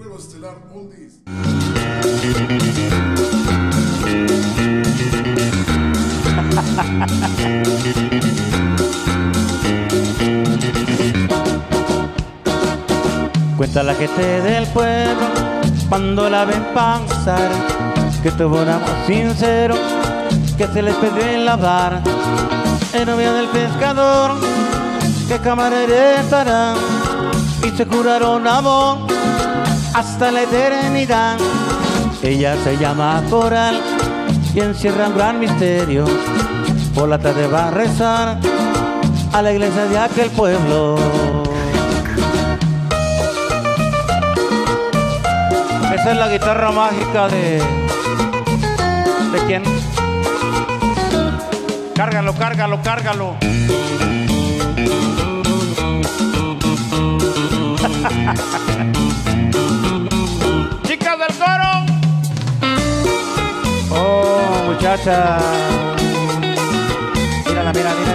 Prueba estelar Ondis. Cuenta la gente del pueblo cuando la ven pasar que tuvo un amor sincero que se les pidió en la el novio del pescador que camarera estará y se curaron amor hasta la eternidad ella se llama Coral y encierra un gran misterio por la tarde va a rezar a la iglesia de aquel pueblo Esa es la guitarra mágica de. ¿De quién? Cárgalo, cárgalo, cárgalo. Chicas del coro. Oh, muchacha. Mírala, mira, mira,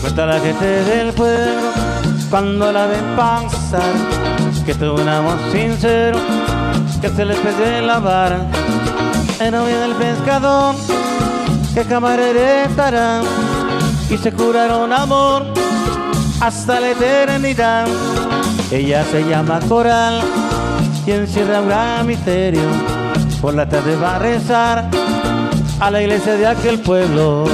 Cuenta la gente del pueblo cuando la ven pasar que tuvo un amor sincero que se les en la vara el novio del pescador que camarera estará y se curaron amor hasta la eternidad. Ella se llama Coral y encierra un gran misterio. Por la tarde va a rezar a la iglesia de aquel pueblo.